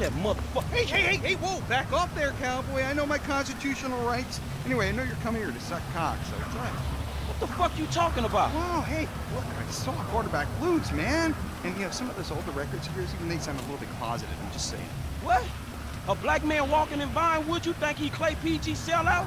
that motherfucker. Hey, hey, hey, hey, whoa, back off there, cowboy. I know my constitutional rights. Anyway, I know you're coming here to suck cock, so it's right. What the fuck you talking about? Oh, hey, look, I saw quarterback blues, man. And, you know, some of those older records of yours, even they sound a little bit closeted, I'm just saying. What? A black man walking in Vinewood, you think he Clay PG sellout?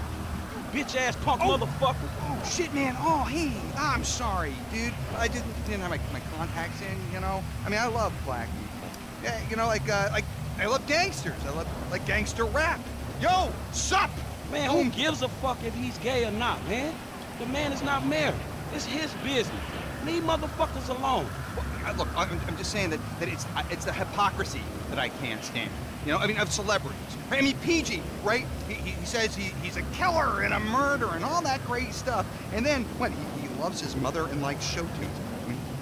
You bitch-ass punk Oh. motherfucker. Oh, shit, man. Oh, hey, I'm sorry, dude. I didn't, didn't have my, my contacts in, you know? I mean, I love black people. Yeah, you know, like, uh, like, I love gangsters. I love, like, gangster rap. Yo, sup? Man, who gives a fuck if he's gay or not, man? The man is not married. It's his business. Leave motherfuckers alone. Well, Look, I'm, I'm just saying that, that it's it's the hypocrisy that I can't stand. You know, I mean, of celebrities. I mean, PG, right? He, he says he, he's a killer and a murderer and all that great stuff. And then, what, he, he loves his mother and likes show tunes.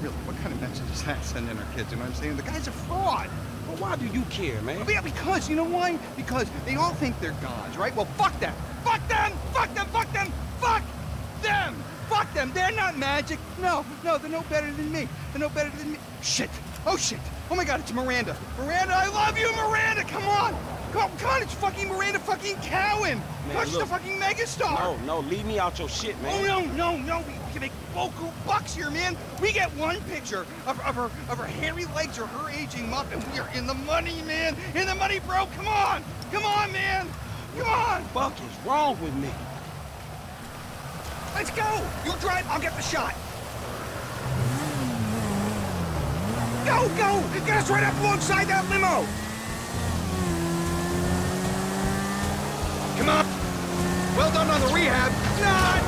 Really, what kind of message is that sending our kids? You know what I'm saying? The guy's a fraud. Well, why do you care, man? Yeah, because, you know why? Because they all think they're gods, right? Well, fuck them. Fuck them! Fuck them! Fuck them! Fuck them! Fuck them! They're not magic. No, no, they're no better than me. They're no better than me. Shit! Oh, shit! Oh my god, it's Miranda. Miranda, I love you, Miranda! Come on! Come on, it's fucking Miranda fucking Cowan! Man, she's a fucking megastar! No, no, leave me out your shit, man. Oh no, no, no! We can make boku bucks here, man. We get one picture of, of her of her hairy legs or her aging up, and we are in the money, man. In the money, bro. Come on, come on, man. Come on. fuck is wrong with me? Let's go. You drive. I'll get the shot. Go, go! Get us right up alongside that limo. On. Well done on the rehab. Not.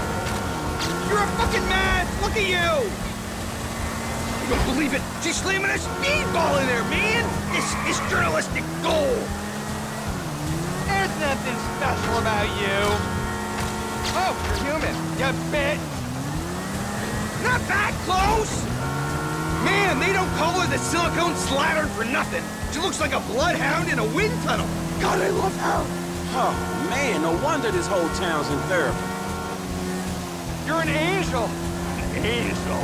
You're a fucking mad. Look at you. You don't believe it. She's slamming a speedball in there, man. This is journalistic gold. There's nothing special about you. Oh, you're human. You bit. Not that close. Man, they don't call her the silicone slattern for nothing. She looks like a bloodhound in a wind tunnel. God, I love her. Oh, man, no wonder this whole town's in therapy. You're an angel. An angel.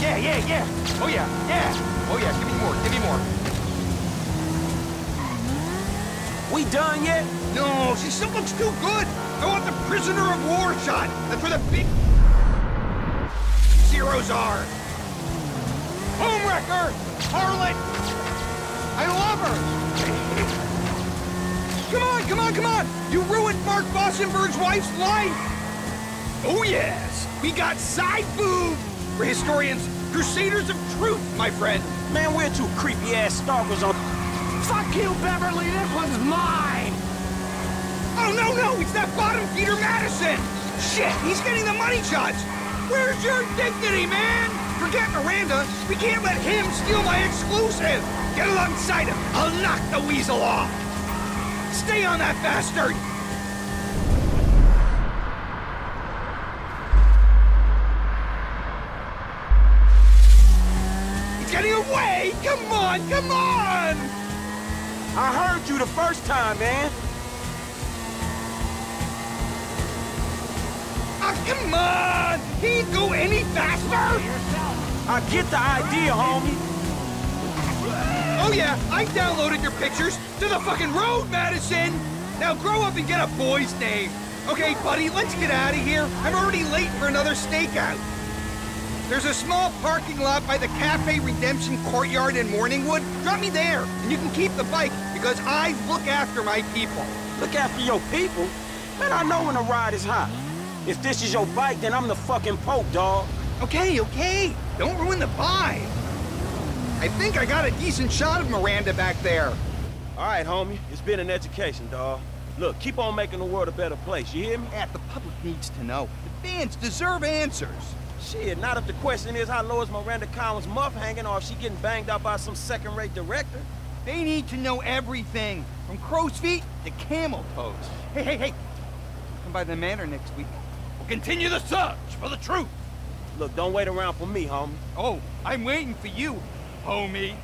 Yeah, yeah, yeah. Oh, yeah, yeah. Oh, yeah, give me more, give me more. We done yet? No, she still looks too good. I want the prisoner of war shot. That's where the big zeros are. Homewrecker! Harlot! Come on, come on! You ruined Mark Bossenberg's wife's life! Oh yes! We got side boob! For historians, crusaders of truth, my friend! Man, we're two creepy-ass stalkers on... Fuck you, Beverly, this one's mine! Oh, no, no, it's that bottom Peter Madison! Shit, he's getting the money shots! Where's your dignity, man? Forget Miranda. We can't let him steal my exclusive! Get alongside him. I'll knock the weasel off! Stay on that bastard! He's getting away! Come on, come on! I heard you the first time, man. Ah, come on! He ain't go any faster! I get the idea, homie. Oh yeah, I downloaded your pictures to the fucking road, Madison! Now grow up and get a boy's name. Okay, buddy, let's get out of here. I'm already late for another stakeout. There's a small parking lot by the Cafe Redemption Courtyard in Morningwood. Drop me there, and you can keep the bike, because I look after my people. Look after your people. Man, I know when a ride is hot. If this is your bike, then I'm the fucking Pope, dog. Okay, okay, don't ruin the vibe. I think I got a decent shot of Miranda back there. All right, homie. It's been an education, dog. Look, keep on making the world a better place, you hear me? Yeah, the public needs to know. The fans deserve answers. Shit, not if the question is how low is Miranda Cowan's muff hanging or if she getting banged out by some second-rate director. They need to know everything, from crow's feet to camel toes. Hey, hey, hey, come by the manor next week. We'll continue the search for the truth. Look, don't wait around for me, homie. Oh, I'm waiting for you, homie.